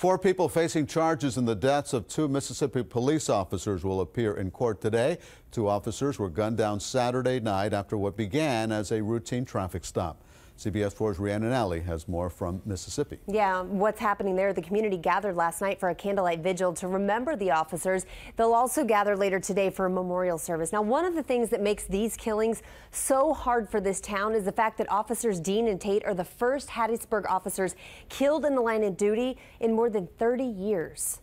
Four people facing charges in the deaths of two Mississippi police officers will appear in court today. Two officers were gunned down Saturday night after what began as a routine traffic stop. CBS 4's Rhiannon Ally has more from Mississippi. Yeah, what's happening there? The community gathered last night for a candlelight vigil to remember the officers. They'll also gather later today for a memorial service. Now, one of the things that makes these killings so hard for this town is the fact that officers Deen and Tate are the first Hattiesburg officers killed in the line of duty in more than 30 years.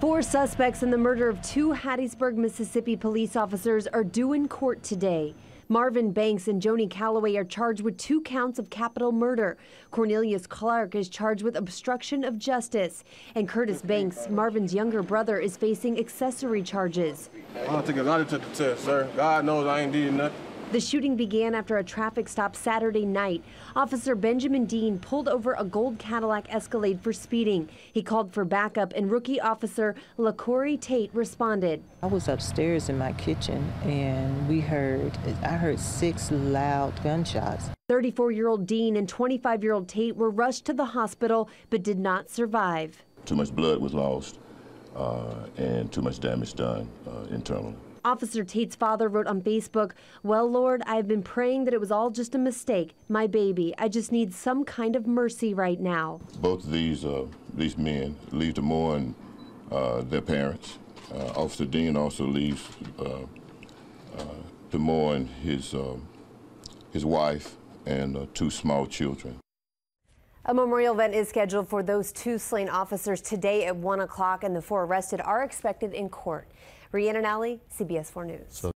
Four suspects in the murder of two Hattiesburg, Mississippi police officers are due in court today. Marvin Banks and Joanie Calloway are charged with two counts of capital murder. Cornelius Clark is charged with obstruction of justice. And Curtis Banks, Marvin's younger brother, is facing accessory charges. I don't think a lot of the test, sir. God knows I ain't did nothing. The shooting began after a traffic stop Saturday night. Officer Benjamin Deen pulled over a gold Cadillac Escalade for speeding. He called for backup, and rookie officer Liquori Tate responded. I was upstairs in my kitchen, and we heard, I heard six loud gunshots. 34 year old Deen and 25 year old Tate were rushed to the hospital but did not survive. Too much blood was lost uh, and too much damage done uh, internally. Officer Tate's father wrote on Facebook, Well, Lord, I have been praying that it was all just a mistake. My baby, I just need some kind of mercy right now. Both of these, uh, these men leave to mourn uh, their parents. Uh, Officer Deen also leaves uh, uh, to mourn his, uh, his wife and two small children. A memorial event is scheduled for those two slain officers today at 1 o'clock, and the four arrested are expected in court. Rhiannon Ally, CBS 4 News. So